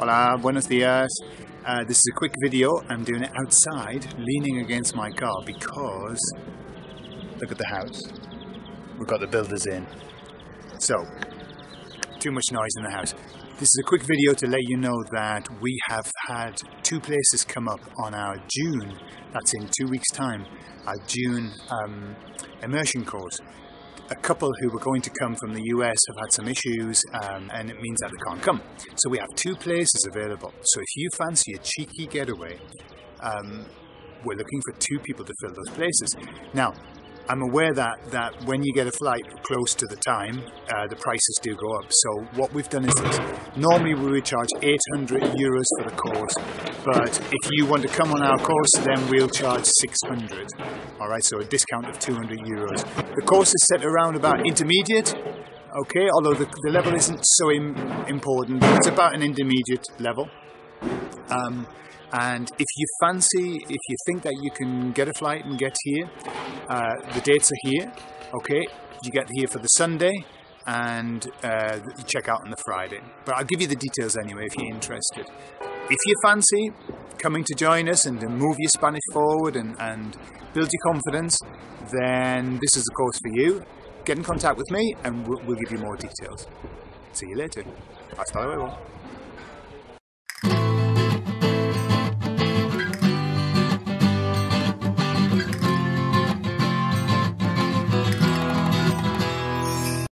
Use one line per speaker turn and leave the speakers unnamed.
Hola, buenos dias. Uh, this is a quick video. I'm doing it outside, leaning against my car because look at the house. We've got the builders in. So, too much noise in the house. This is a quick video to let you know that we have had two places come up on our June, that's in two weeks time, our June um, immersion course. A couple who were going to come from the US have had some issues um, and it means that they can't come. So we have two places available. So if you fancy a cheeky getaway, um, we're looking for two people to fill those places. Now, I'm aware that, that when you get a flight close to the time, uh, the prices do go up. So what we've done is this. Normally we would charge 800 euros for the course, but if you want to come on our course, then we'll charge 600. All right, so a discount of 200 euros. The course is set around about intermediate, okay, although the, the level isn't so Im important, it's about an intermediate level. Um, and if you fancy, if you think that you can get a flight and get here, uh, the dates are here. Okay, you get here for the Sunday and uh, you check out on the Friday. But I'll give you the details anyway if you're interested. If you fancy coming to join us and move your Spanish forward and, and build your confidence, then this is the course for you. Get in contact with me and we'll, we'll give you more details. See you later. Hasta luego.